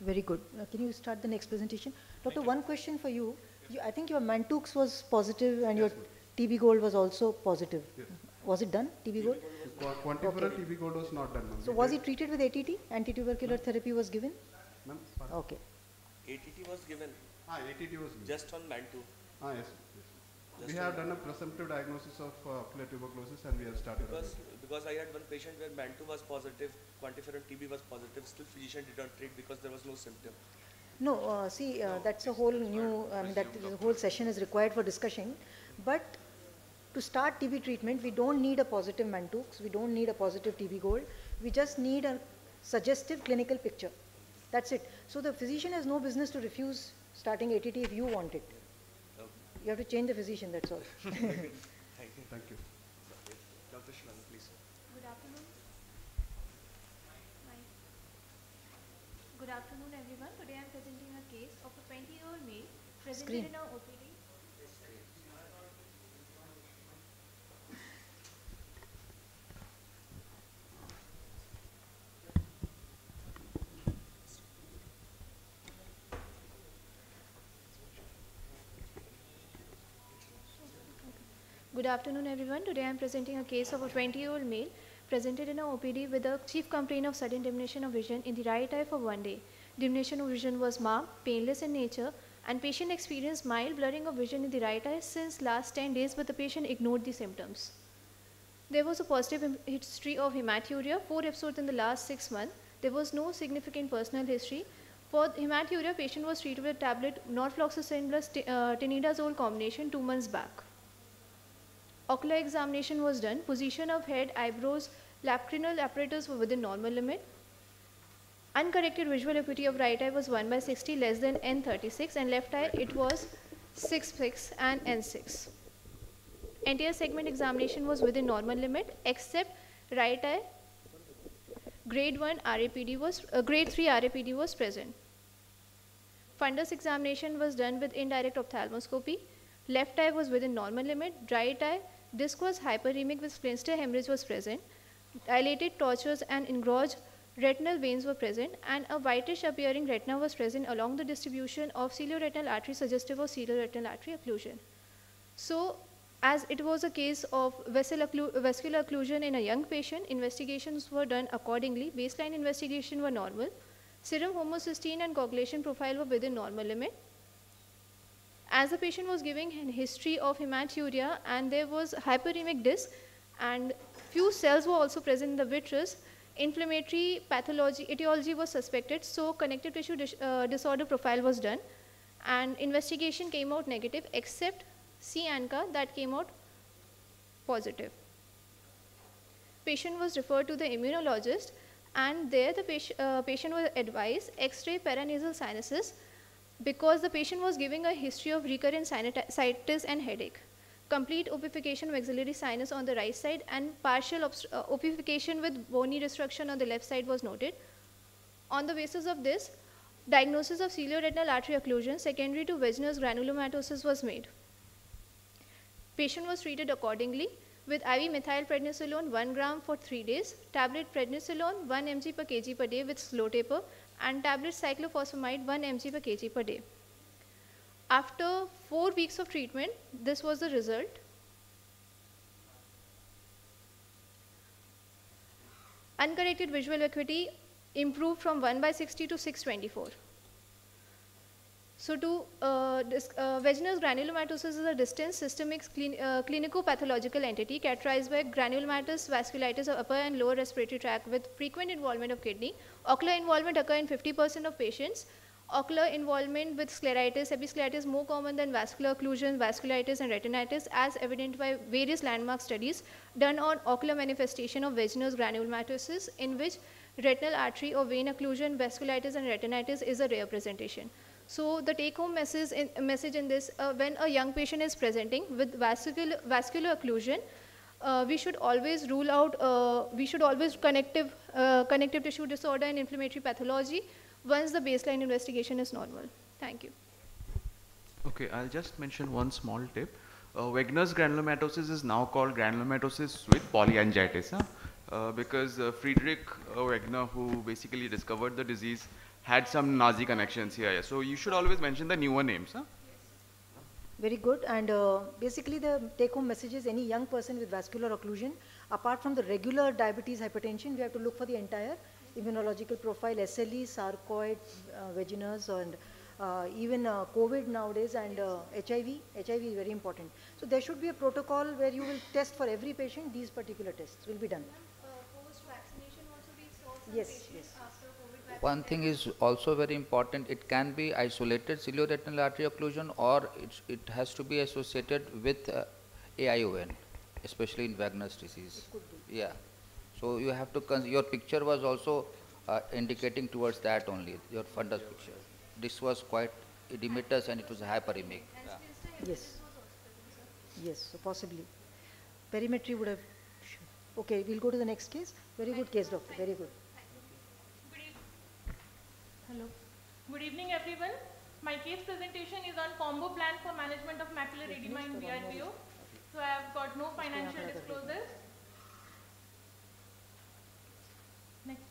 Very good. Uh, Can you start the next presentation? Doctor, one question for you. You- I think your Mantoux was positive and your Yes, ma'am. TB Gold was also positive. Yes. Was it done, TB Gold? Qua- QuantiFERON TB gold was not done. So was did- he treated with ATT? Anti-tubercular therapy was given? Ma'am. Okay. ATT was given Ah, ATT was given. just on Mantoux. Ah, yes. yes. We have done a presumptive diagnosis of uh, ocular tuberculosis and we have started. our Because, work. Because I had one patient where Mantoux was positive, QuantiFERON TB was positive, still physician did not treat because there was no symptom. No, uh, see, uh, that's a whole new, I mean, that is- whole session is required for discussion. But to start TB treatment, we don't need a positive Mantoux, we don't need a positive TB Gold. We just need a suggestive clinical picture. That's it. So the physician has no business to refuse starting ATT if you want it. Okay. You have to change the physician, that's all. Thank you. Thank you. Dr. Shriram, please. Good afternoon. Hi. Good afternoon, everyone. Today I'm presenting a case of a 20-year-old male presented Screen. in a OPD. Good afternoon, everyone. Today I'm presenting a case of a 20-year-old male presented in a OPD with a chief complaint of sudden diminution of vision in the right eye for one day. Diminution of vision was marked, painless in nature, and patient experienced mild blurring of vision in the right eye since last 10 days, but the patient ignored the symptoms. There was a positive history of hematuria, four episodes in the last six months. There was no significant personal history. For hematuria, patient was treated with a tablet norfloxacin plus uh, tinidazole combination two months back. Ocular examination was done. Position of head, eyebrows, lacrimal apparatus were within normal limit. Uncorrected visual acuity of right eye was 1 by 60 less than N36 and left eye it was 6 6 and N6. Anterior segment examination was within normal limit except right eye grade 1 RAPD was uh, grade 3 RAPD was present. Fundus examination was done with indirect ophthalmoscopy. Left eye was within normal limit. Right eye disc was hyperemic with splinter hemorrhage was present. Dilated tortuous and engorged retinal veins were present and a whitish appearing retina was present along the distribution of cilioretinal artery suggestive of cilioretinal artery occlusion. So as it was a case of occlu- vascular occlusion in a young patient, investigations were done accordingly. Baseline investigation were normal. Serum homocysteine and coagulation profile were within normal limit. As the patient was giving history of hematuria and there was hyperemic disc and few cells were also present in the vitreous, inflammatory pathology, etiology was suspected, so connective tissue dis- uh, disorder profile was done and investigation came out negative except C ANCA that came out positive. Patient was referred to the immunologist and there the patient, uh, patient was advised X-ray paranasal sinuses because the patient was giving a history of recurrent sinusitis and headache. Complete opification of maxillary sinus on the right side and partial uh, opification with bony destruction on the left side was noted. On the basis of this, diagnosis of cilioretinal artery occlusion secondary to Wegener's granulomatosis was made. Patient was treated accordingly with IV methylprednisolone 1 gram for 3 days, tablet prednisolone 1 mg per kg per day with slow taper, and tablet cyclophosphamide 1 mg per kg per day. After 4 weeks of treatment, this was the result. Uncorrected visual acuity improved from 1 by 60 to 624. So to uh, uh, Wegener's granulomatosis is a distant systemic clin- uh, clinico-pathological entity characterized by granulomatous vasculitis of upper and lower respiratory tract with frequent involvement of kidney. Ocular involvement occur in 50% of patients. Ocular involvement with scleritis, episcleritis more common than vascular occlusion, vasculitis and retinitis as evident by various landmark studies done on ocular manifestation of Wegener's granulomatosis in which retinal artery or vein occlusion, vasculitis and retinitis is a rare presentation. So the take-home message in, message in this, uh, when a young patient is presenting with vascular, vascular occlusion, uh, we should always rule out, uh, we should always connective, uh, connective tissue disorder and inflammatory pathology once the baseline investigation is normal. Thank you. Okay, I'll just mention one small tip. Uh, Wegener's granulomatosis is now called granulomatosis with polyangiitis, huh? uh, because uh, Friedrich uh, Wegener, who basically discovered the disease, had some Nazi connections here. yeah. So you should always mention the newer names. Huh? Very good. And uh, basically, the take home message is any young person with vascular occlusion, apart from the regular diabetes, hypertension, we have to look for the entire immunological profile, SLE, sarcoid, uh, Wegener's, and uh, even uh, COVID nowadays, and uh, HIV. HIV is very important. So there should be a protocol where you will test for every patient, these particular tests will be done. Yes, yes. One thing is also very important, it can be isolated cilioretinal artery occlusion or it's, it has to be associated with uh, AION, especially in Wegener's disease. Yeah. So you have to, cons- your picture was also uh, indicating towards that only, your fundus picture. This was quite edematous and it was hyperemic. Yeah. Yes. Yes, so possibly. Perimetry would have. Okay, we'll go to the next case. Very good case, doctor. Very good. Hello. Good evening, everyone. My case presentation is on combo plan for management of macular edema in BRVO. So I have got no financial disclosures. Next.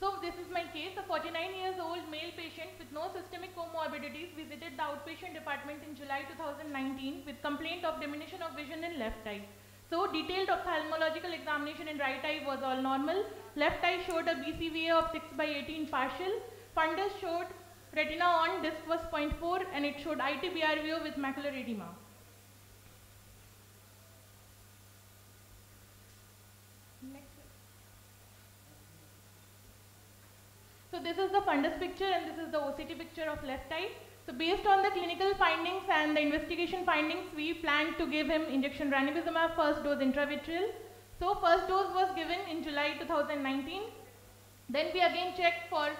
So this is my case. A 49 years old male patient with no systemic comorbidities visited the outpatient department in July 2019 with complaint of diminution of vision in left eye. So detailed ophthalmological examination in right eye was all normal. Left eye showed a BCVA of 6 by 18 partial. Fundus showed retina on disc was 0.4 and it showed ITBRVO with macular edema. So this is the fundus picture and this is the OCT picture of left eye. So based on the clinical findings and the investigation findings, we planned to give him injection ranibizumab first dose intravitreal. So first dose was given in July 2019. Then we again checked for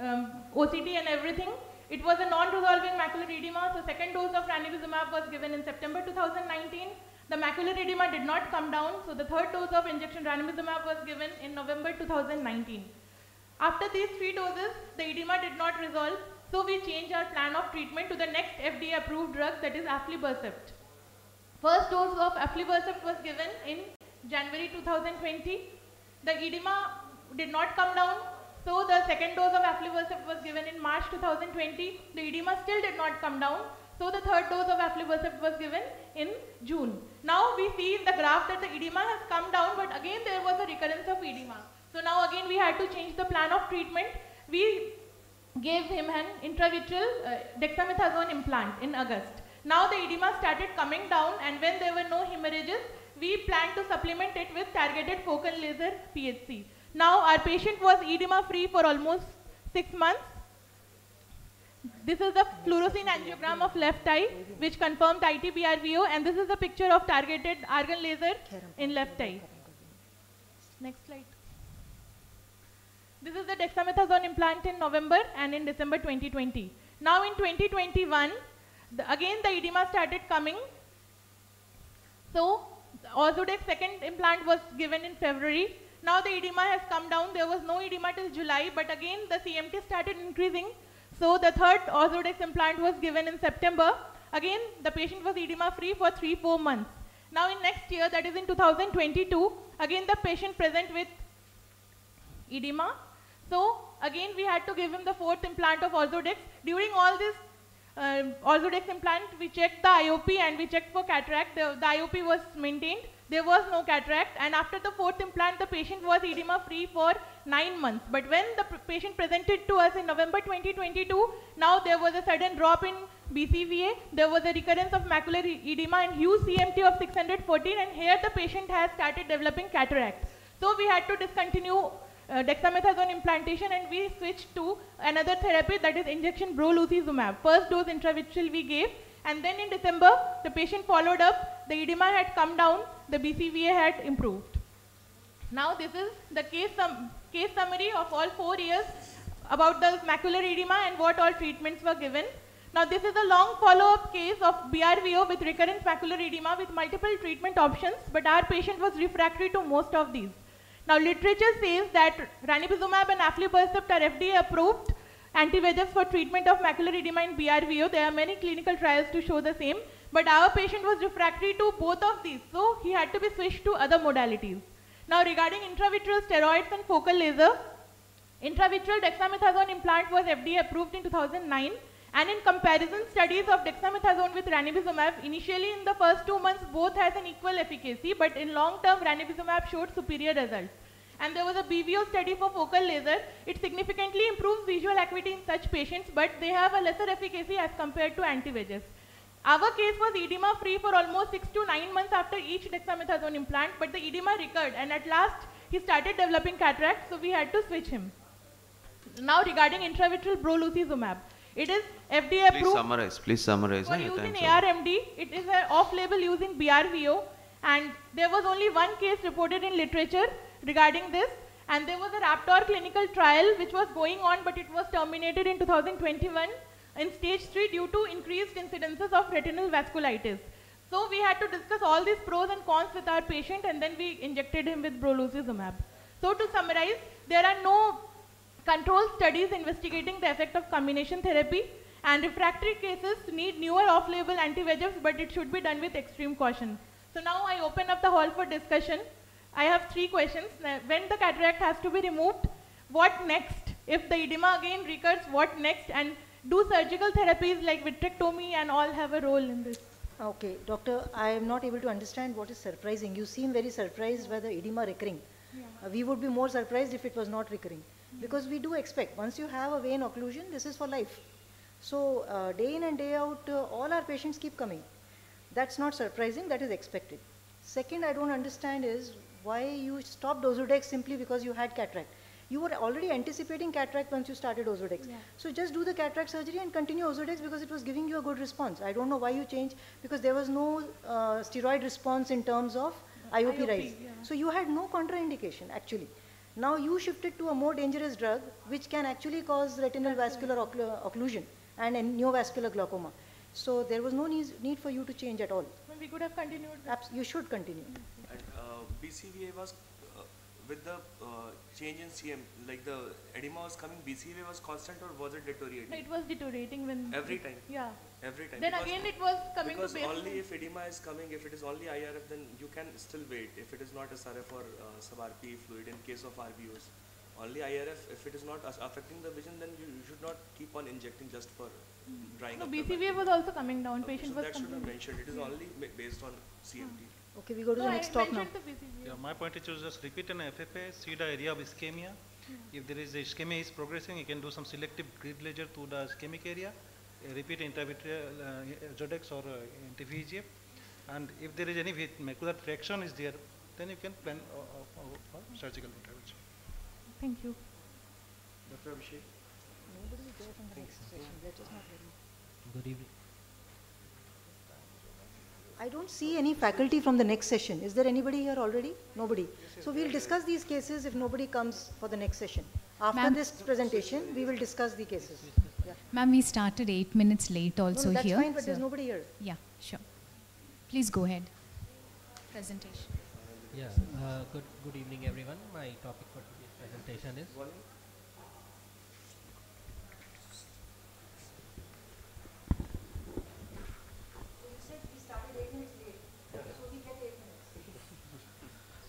um, OCT and everything. It was a non-resolving macular edema, so second dose of ranibizumab was given in September 2019. The macular edema did not come down, so the third dose of injection ranibizumab was given in November 2019. After these three doses, the edema did not resolve, so we changed our plan of treatment to the next FDA approved drug that is aflibercept. First dose of aflibercept was given in January 2020. The edema did not come down, so the second dose of aflibercept was given in March 2020. The edema still did not come down, so the third dose of aflibercept was given in June. Now we see in the graph that the edema has come down, but again there was a recurrence of edema. So now again we had to change the plan of treatment. We gave him an intravitreal uh, dexamethasone implant in August. Now the edema started coming down and when there were no hemorrhages, we planned to supplement it with targeted focal laser PHC. Now our patient was edema free for almost six months. This is the fluorescein angiogram of left eye which confirmed ITBRVO and this is a picture of targeted argon laser in left eye. Next slide. This is the dexamethasone implant in November and in December 2020. Now in 2021, the, again the edema started coming. So Ozurdex second implant was given in February. Now the edema has come down. There was no edema till July, but again the CMT started increasing. So the third Ozurdex implant was given in September. Again, the patient was edema free for three, four months. Now in next year, that is in 2022, again the patient present with edema. So again, we had to give him the fourth implant of Ozurdex. During all this uh, Ozurdex implant, we checked the IOP and we checked for cataract. The, the IOP was maintained. There was no cataract. And after the fourth implant, the patient was edema free for nine months. But when the patient presented to us in November 2022, now there was a sudden drop in BCVA. There was a recurrence of macular edema and huge CMT of 614. And here the patient has started developing cataract. So we had to discontinue uh, dexamethasone implantation and we switched to another therapy that is injection brolucizumab. First dose intravitreal we gave and then in December the patient followed up, the edema had come down, the BCVA had improved. Now this is the case, sum case summary of all four years about the macular edema and what all treatments were given. Now this is a long follow-up case of BRVO with recurrent macular edema with multiple treatment options, but our patient was refractory to most of these. Now literature says that ranibizumab and aflibercept are FDA approved anti-VEGFs for treatment of macular edema in BRVO. There are many clinical trials to show the same, but our patient was refractory to both of these, so he had to be switched to other modalities. Now regarding intravitreal steroids and focal laser, intravitreal dexamethasone implant was FDA approved in 2009 and in comparison studies of dexamethasone with ranibizumab, initially in the first two months both has an equal efficacy, but in long term ranibizumab showed superior results. And there was a BVO study for focal laser. It significantly improves visual acuity in such patients, but they have a lesser efficacy as compared to anti-VEGFs. Our case was edema free for almost six to nine months after each dexamethasone implant, but the edema recurred and at last he started developing cataract, so we had to switch him. Now regarding intravitreal brolucizumab, it is FDA Please approved summarize. Please summarize. for huh, your use in time's over. ARMD. It is an off-label use in BRVO, and there was only one case reported in literature regarding this, and there was a Raptor clinical trial which was going on, but it was terminated in 2021 in stage 3 due to increased incidences of retinal vasculitis. So we had to discuss all these pros and cons with our patient, and then we injected him with brolucizumab. So to summarize, there are no control studies investigating the effect of combination therapy and refractory cases need newer off-label anti-VEGFs but it should be done with extreme caution. So now I open up the hall for discussion. I have three questions. When the cataract has to be removed, what next? If the edema again recurs, what next? And do surgical therapies like vitrectomy and all have a role in this? Okay, doctor, I am not able to understand what is surprising. You seem very surprised by the edema recurring. Uh, we would be more surprised if it was not recurring. Because we do expect, once you have a vein occlusion, this is for life. So uh, day in and day out, uh, all our patients keep coming. That's not surprising, that is expected. Second, I don't understand is why you stopped Ozurdex simply because you had cataract. You were already anticipating cataract once you started Ozurdex. Yeah. So just do the cataract surgery and continue Ozurdex because it was giving you a good response. I don't know why you changed because there was no uh, steroid response in terms of IOP, IOP, rise. yeah. So you had no contraindication actually. Now you shifted to a more dangerous drug which can actually cause retinal vascular occlu- occlusion and an neovascular glaucoma. So there was no need, need for you to change at all. Well, we could have continued. with- Abs- you should continue. And uh, BCVA was uh, with the uh, change in CM, like the edema was coming, BCVA was constant or was it deteriorating? No, it was deteriorating when. Every time? Yeah. Every time. Then Because- again it was coming to Because only if edema is coming, if it is only IRF, then you can still wait. If it is not SRF or uh, sub-RPE fluid in case of RVOs. Only IRF, if it is not affecting the vision, then you, you should not keep on injecting just for drying No, up the BCVA was also coming down. Okay, Patient so was that should have mentioned. It is only based on CMT. Okay, we go to No, the I next talk now. the Yeah, my point is to just repeat an FFA, see the area of ischemia. If there is a ischemia is progressing, you can do some selective grid laser to the ischemic area, uh, repeat intravitreal uh, Ozurdex or uh, anti-VEGF. And if there is any vi- macular traction is there, then you can plan uh, uh, uh, for surgical intervention. Thank you. Dr. Abhishek? Nobody is there from the next session. Let us not worry. Good evening. I don't see any faculty from the next session. Is there anybody here already? Nobody. So we'll discuss these cases if nobody comes for the next session. After this presentation, we will discuss the cases. Yeah. Ma'am, we started eight minutes late also no, that's here. fine, but there's nobody here. Yeah, sure. Please go ahead. Presentation. Yeah, uh, good, good evening everyone. My topic for today's presentation is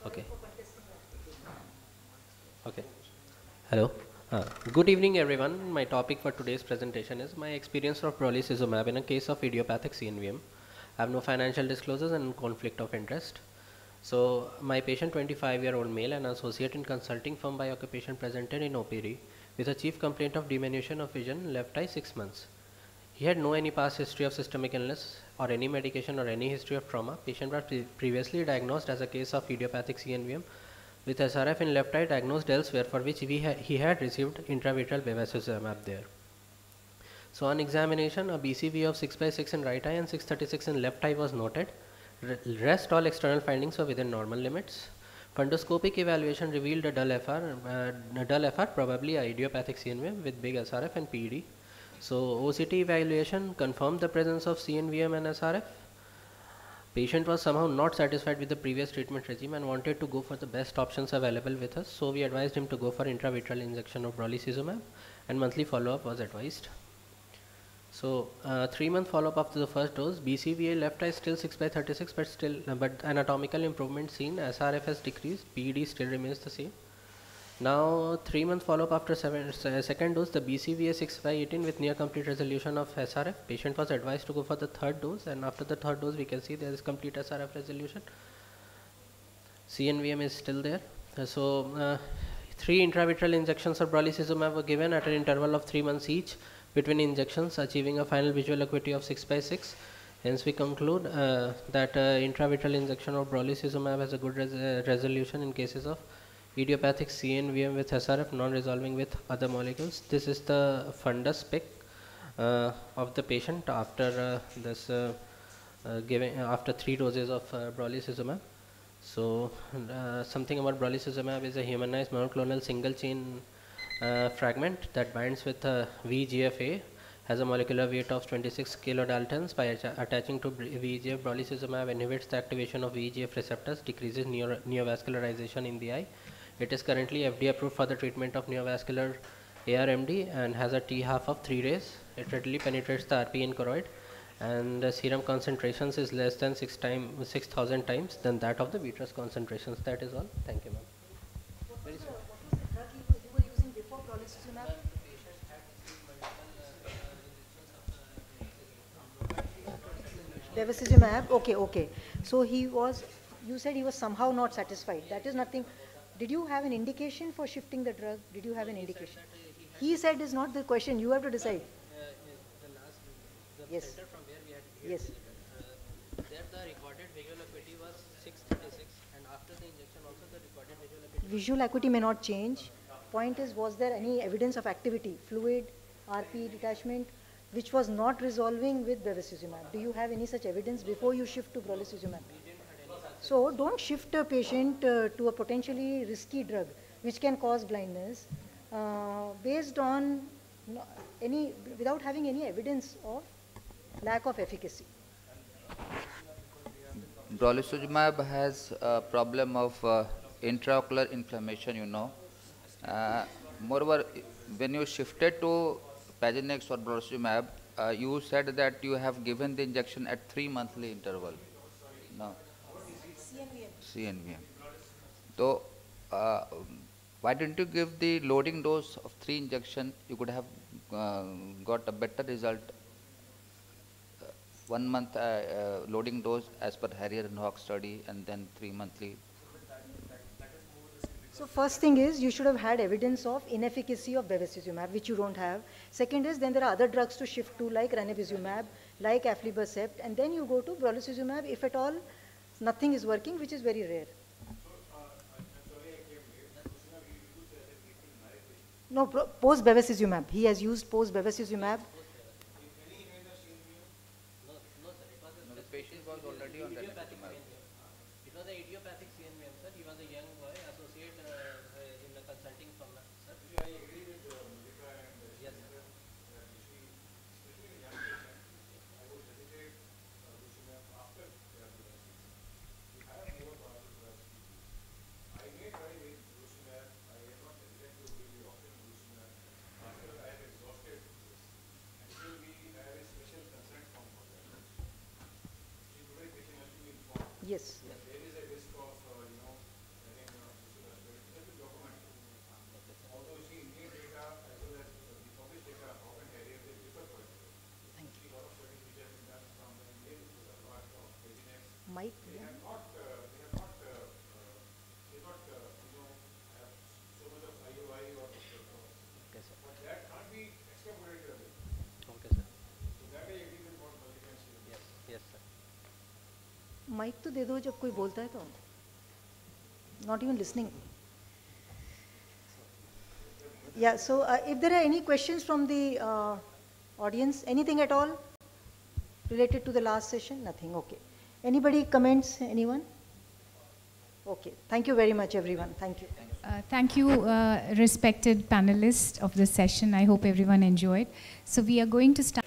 Okay. Okay. Hello. Uh, good evening, everyone. My topic for today's presentation is my experience of brolucizumab in a case of idiopathic CNVM. I have no financial disclosures and conflict of interest. So, my patient, 25-year-old male, an associate in consulting firm by occupation, presented in OPD with a chief complaint of diminution of vision, left eye, six months. He had no any past history of systemic illness or any medication or any history of trauma. Patient was pre- previously diagnosed as a case of idiopathic CNVM with SRF in left eye diagnosed elsewhere for which ha- he had received intravitreal bevacizumab there. So on examination, a BCV of 6 by 6 in right eye and 636 in left eye was noted. Re- rest all external findings were within normal limits. Fundoscopic evaluation revealed a dull FR, uh, a dull FR probably a idiopathic CNVM with big SRF and PED. So OCT evaluation confirmed the presence of CNVM and SRF. Patient was somehow not satisfied with the previous treatment regime and wanted to go for the best options available with us. So we advised him to go for intravitreal injection of brolucizumab and monthly follow-up was advised. So uh, three month follow-up after the first dose, BCVA left eye still 6 by 36 but still uh, but anatomical improvement seen, SRF has decreased, PED still remains the same. Now three month follow-up after seven, se- second dose, the BCVA 6 by 18 with near complete resolution of SRF. Patient was advised to go for the third dose and after the third dose we can see there is complete SRF resolution. CNVM is still there. Uh, so uh, three intravitreal injections of brolucizumab were given at an interval of three months each between injections, achieving a final visual acuity of 6 by 6. Hence, we conclude uh, that uh, intravitreal injection of brolucizumab has a good res- uh, resolution in cases of idiopathic CNVM with SRF non-resolving with other molecules. This is the fundus pic uh, of the patient after uh, this uh, uh, giving after three doses of uh, brolucizumab. So uh, something about brolucizumab is a humanized monoclonal single chain uh, fragment that binds with uh, VEGF-A has a molecular weight of 26 kilodaltons by attaching to br- VEGF brolucizumab inhibits the activation of VEGF receptors decreases neo- neovascularization in the eye it is currently FDA approved for the treatment of neovascular ARMD and has a T half of 3 days it readily penetrates the RPE in choroid and the serum concentrations is less than 6 time 6000 times than that of the vitreous concentrations that is all thank you ma'am brolucizumab? Bevacizumab, okay, okay. So he was, you said he was somehow not satisfied. That is nothing. Did you have an indication for shifting the drug? Did you have an indication? Uh, he said is not the question. You have to decide. Yes. Yes. Uh, there the recorded visual acuity was 636 and after the injection also the recorded visual acuity Visual acuity may not change. point is, was there any evidence of activity, fluid, RP detachment, which was not resolving with bevacizumab? Do you have any such evidence before you shift to brolucizumab? So don't shift a patient uh, to a potentially risky drug, which can cause blindness, uh, based on any, without having any evidence of lack of efficacy. Brolucizumab has a problem of uh, intraocular inflammation, you know. Uh, moreover, when you shifted to Pagenax or brolucizumab, uh, you said that you have given the injection at three monthly interval. CNVM. So, uh, why didn't you give the loading dose of three injection? You could have uh, got a better result. Uh, one month uh, uh, loading dose as per Harrier and Hawk study, and then three monthly. So first thing is you should have had evidence of inefficacy of bevacizumab, which you don't have. Second is then there are other drugs to shift to like ranibizumab, like aflibercept, and then you go to brolucizumab if at all nothing is working, which is very rare. No, post bevacizumab. He has used post bevacizumab. No, the patient was already on ranibizumab. It was an idiopathic CNVM, sir. He was a young boy, associate uh, uh, in the consulting firm, sir. I agree with Yes, sir. Yes. Mike? yeah. Okay, sir. Okay, sir. Yes, yes, sir. Mic तो दे दो जब कोई बोलता है तो not even listening yeah so uh, if there are any questions from the uh, audience anything at all related to the last session nothing okay anybody comments anyone okay thank you very much everyone thank you Uh, thank you, uh, respected panelists of this session. I hope everyone enjoyed. So we are going to start.